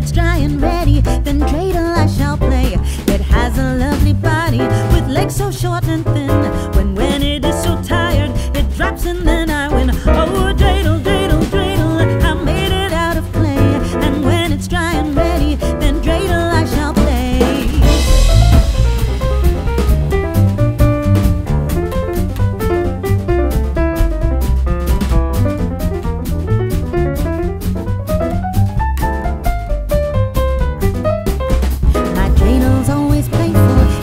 it's dry and ready, then dreidel, I shall play. It has a lovely body with legs so short and thin. When when it is